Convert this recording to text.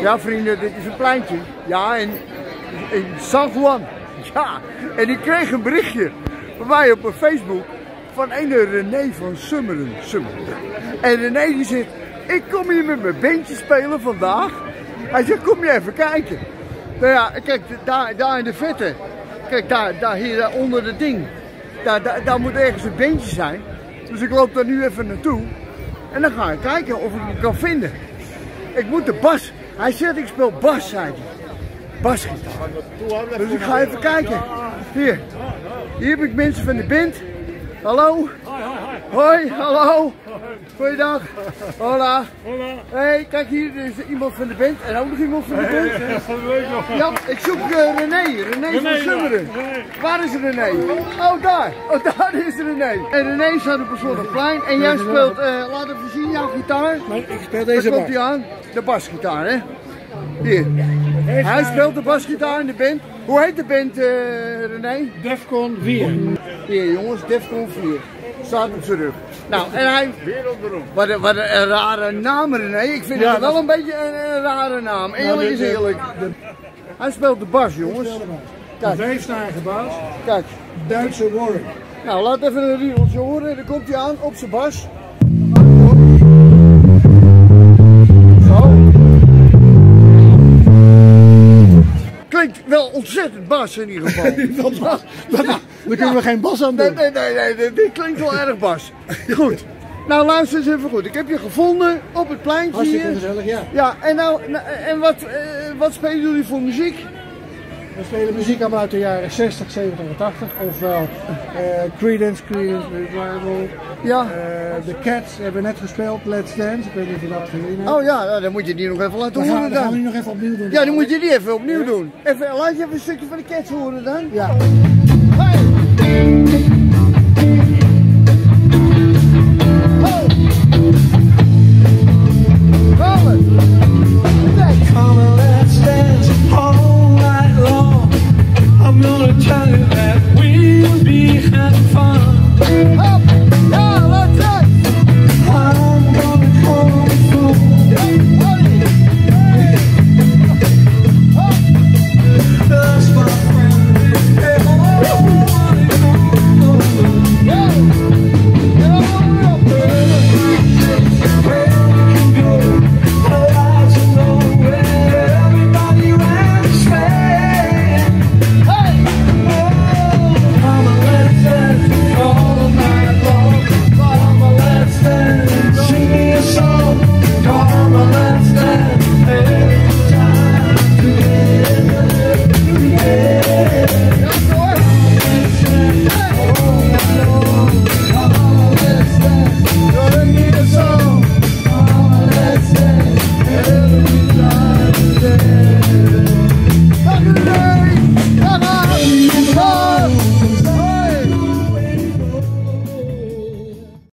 Ja, vrienden, dit is een pleintje. Ja, in, in San Juan. Ja, en ik kreeg een berichtje van mij op mijn Facebook van een René van Summeren. Summeren. En René die zegt, ik kom hier met mijn beentje spelen vandaag. Hij zegt, kom je even kijken. Nou ja, kijk, daar, daar in de vette. Kijk, daar, daar hier daar onder het ding. Daar, daar, daar moet ergens een beentje zijn. Dus ik loop daar nu even naartoe. En dan ga ik kijken of ik hem kan vinden. Ik moet de bas. Hij zegt ik speel bas, zei hij. Basgitaar. Dus ik ga even kijken. Hier. Hier heb ik mensen van de band. Hallo. Hoi, hallo. Goeiedag. Hola. Hey, kijk hier, er is iemand van de band. En ook nog iemand van de band. Ja, ik zoek uh, René. René van Summeren. Waar is René? Oh, daar. Oh, daar is René. En René staat op een soort plein. En jij speelt, uh, laat even zien, jouw gitaar. Maar ik speel Daar deze komt bas. hij aan. De basgitaar, hè? Hier. Hij speelt de basgitaar in de band. Hoe heet de band, eh, René? Defcon 4. Hier jongens, Defcon 4. Staat op zijn rug. Nou, en hij... Wat een, wat een, rare naam René. Ik vind Ja, het wel dat- een beetje een, een rare naam. Eerlijk is de- eerlijk. Hij speelt de bas jongens. Kijk. Vijfsnarige baas. Kijk. Duitse Warren. Nou, laat even een riedeltje horen. Dan komt hij aan op zijn bas. Ontzettend bas in ieder geval. Daar kunnen we geen bas aan Nee, doen. nee, nee, nee, dit- dit klinkt wel erg bas. Goed. Nou, luister eens even goed. Ik heb je gevonden op het pleintje Hartstikke hier. gezellig, ja. Ja, en, nou, nou, en wat, eh, wat spelen jullie voor muziek? We spelen muziek allemaal uit de jaren 60, 70 en 80. Ofwel eh Creedence, Creedence Revival. Ja. Eh The Cats hebben we net gespeeld, Let's Dance. Ik weet niet of je dat gezien hebt. Oh ja, nou, dan moet je die nog even laten dan horen dan gaan we die dan. nog even opnieuw doen. Ja, dan moet je die even opnieuw doen. Even, laat je even een stukje van de cats horen dan. Ja. Hey.